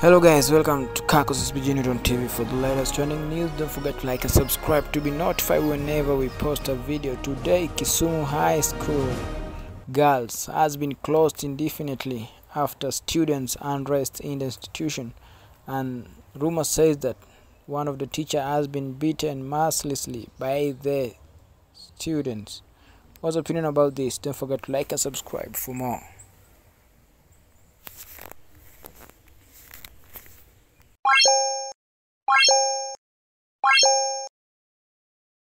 Hello guys, welcome to Kakox SPG News on TV for the latest trending news. Don't forget to like and subscribe to be notified whenever we post a video. Today, Kisumu High School girls has been closed indefinitely after students unrest in the institution and rumor says that one of the teacher has been beaten mercilessly by the students. What's your opinion about this? Don't forget to like and subscribe for more.